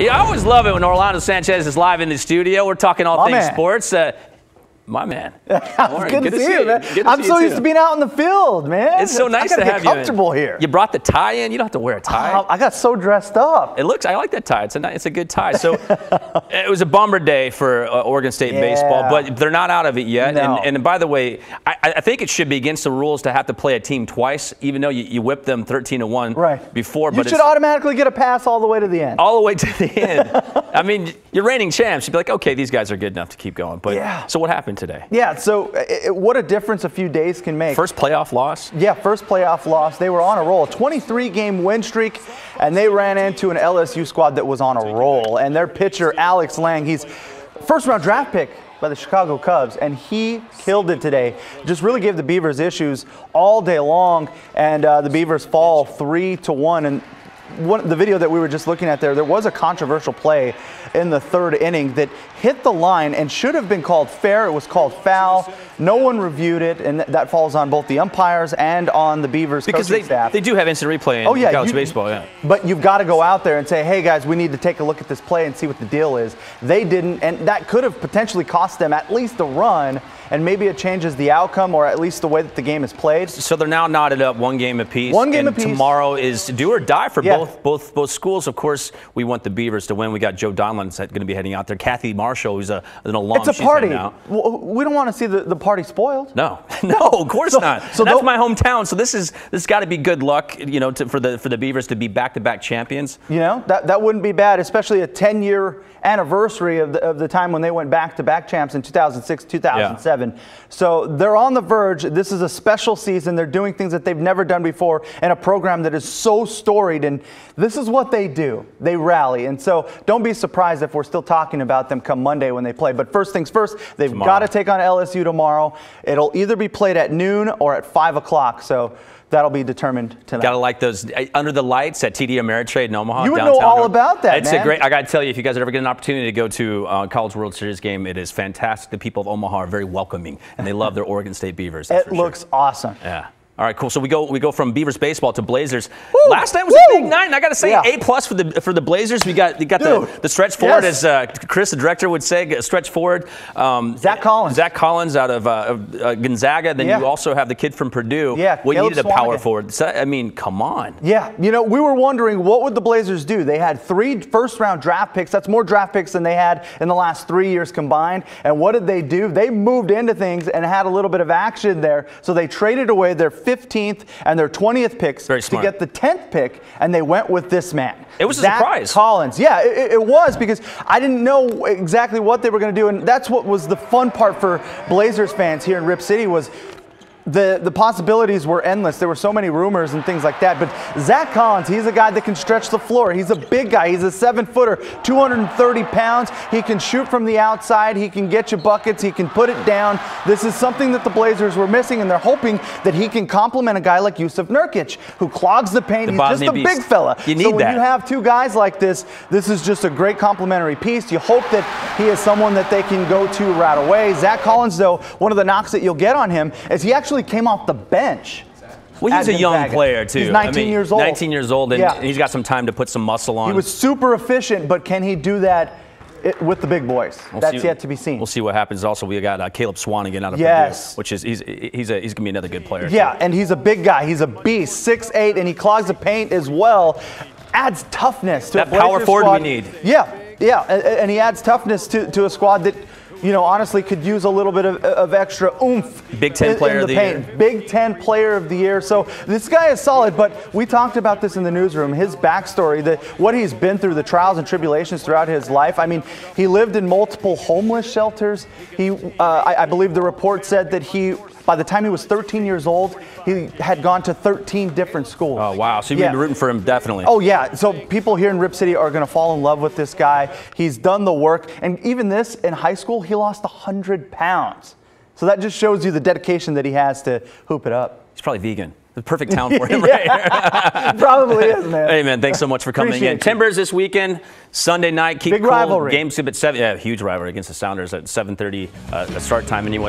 Yeah, I always love it when Orlando Sanchez is live in the studio. We're talking all My things man. sports. Uh, my man. Warren, good, to see you, man. Good to I'm see so you used too. to being out in the field, man. It's so nice to have you. in. comfortable here. You brought the tie in. You don't have to wear a tie. I I got so dressed up. It looks. I like that tie. It's a. ni- It's a good tie. So it was a bummer day for uh, Oregon State baseball, but they're not out of it yet. No. And, and by the way, I, I think it should be against the rules to have to play a team twice, even though you, you whipped them 13 to one Right. before. You should automatically get a pass all the way to the end. all the way to the end. I mean, you're reigning champs. You'd be like, okay, these guys are good enough to keep going. But Yeah. so what happened today? Yeah, so i i- what a difference a few days can make. First playoff loss. Yeah, first playoff loss. They were on a roll, a 23 game win streak, and they ran into an LSU squad that was on a roll. And their pitcher, Alex Lange, he's first round draft pick by the Chicago Cubs, and he killed it today. Just really gave the Beavers issues all day long, and uh, the Beavers fall three to one. And one, the video that we were just looking at there, there was a controversial play in the third inning that hit the line and should have been called fair. It was called foul. No one reviewed it, and that falls on both the umpires and on the Beavers Because coaching they, staff. they do have instant replay in Oh yeah, college you- baseball. Yeah. But you've got to go out there and say, "Hey guys, we need to take a look at this play and see what the deal is." They didn't, and that could have potentially cost them at least a run, and maybe it changes the outcome or at least the way that the game is played. So they're now knotted up one game apiece. One game and apiece. Tomorrow is do or die for Yeah. both both both schools. Of course, we want the Beavers to win. We got Joe Donlon's going to be heading out there. Kathy Marshall, who's a, an alum. It's a party. We don't want to see the, the party spoiled. No, no, of course So- not. so That's my hometown. So this is this got to be good luck, you know, to, for the for the Beavers to be back-to-back champions. You know, that, that wouldn't be bad, especially a 10 year anniversary of the, of the time when they went back to back champs in 2006, 2007. So they're on the verge. This is a special season. They're doing things that they've never done before in a program that is so storied. And this is what they do they rally. And so don't be surprised if we're still talking about them come Monday when they play. But first things first, they've got to take on LSU tomorrow. It'll either be played at noon or at 5 o'clock. So that'll be determined tonight. Got to like those uh, under the lights at TD Ameritrade in Omaha. You would know all about that, It's man. a great. I got to tell you, if you guys ever get an opportunity to go to uh, College World Series game, it is fantastic. The people of Omaha are very welcoming, and they love their Oregon State Beavers. it for sure. looks awesome. Yeah. All right, cool. So we go we go from Beavers baseball to Blazers. Woo! Last night was Woo! a big night, and I got to say, Yeah. A plus for the for the Blazers. We got we got the, Dude. the stretch forward, Yes. as uh, Chris, the director, would say, stretch forward. Um, Zach Collins. Zach Collins out of, uh, uh, Gonzaga. Then Yeah. you also have the kid from Purdue. Yeah, we Caleb needed a power forward. So, I mean, come on. Yeah, you know, we were wondering what would the Blazers do. They had three first-round draft picks. That's more draft picks than they had in the last three years combined. And what did they do? They moved into things and had a little bit of action there. So they traded away their 15th and their 20th picks Very to get the 10th pick, and they went with this man. It was a Zach surprise. Collins. Yeah, it- it was because I didn't know exactly what they were going to do, and that's what was the fun part for Blazers fans here in Rip City was the, the possibilities were endless. There were so many rumors and things like that. But Zach Collins, he's a guy that can stretch the floor. He's a big guy. He's a seven footer, 230 pounds. He can shoot from the outside. He can get you buckets. He can put it down. This is something that the Blazers were missing, and they're hoping that he can complement a guy like Jusuf Nurkic, who clogs the paint. The he's just a Bosnian big fella. You so need when that. you have two guys like this, this is just a great complementary piece. You hope that he is someone that they can go to right away. Zach Collins, though, one of the knocks that you'll get on him is he actually came off the bench. Well, he's a young Gonzaga. player too. He's I 19 mean, years old. 19 years old, and Yeah. he's got some time to put some muscle on. He was super efficient, but can he do that i- with the big boys? We'll That's see- yet to be seen. We'll see what happens. Also, we got uh, Caleb Swanigan out of Yes. Purdue, which is he's he's a, he's gonna be another good player. Yeah, and he's a big guy. He's a beast, six eight, and he clogs the paint as well. Adds toughness to That a power forward we need. Yeah, yeah, a- a- and he adds toughness to, to a squad that, you know, honestly could use a little bit of, of extra oomph. Big Ten in- player in of the the paint. year. Big Ten player of the year. So this guy is solid, but we talked about this in the newsroom. His backstory, the, what he's been through, the trials and tribulations throughout his life. I mean, he lived in multiple homeless shelters. He, uh, I, I believe the report said that he, by the time he was 13 years old, he had gone to 13 different schools. Oh wow! So you've Yeah. been rooting for him definitely. Oh yeah, so people here in Rip City are going to fall in love with this guy. He's done the work, and even this in high school, he lost 100 pounds. So that just shows you the dedication that he has to hoop it up. he's probably vegan. The perfect town for him, right here. Probably is, man. Hey man, thanks so much for coming Appreciate in. you. Timbers this weekend, Sunday night. Keep Big cool. rivalry. Game soup at seven. Yeah, huge rivalry against the Sounders at 7:30 uh, start time anyway.